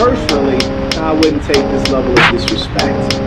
personally, I wouldn't take this level of disrespect.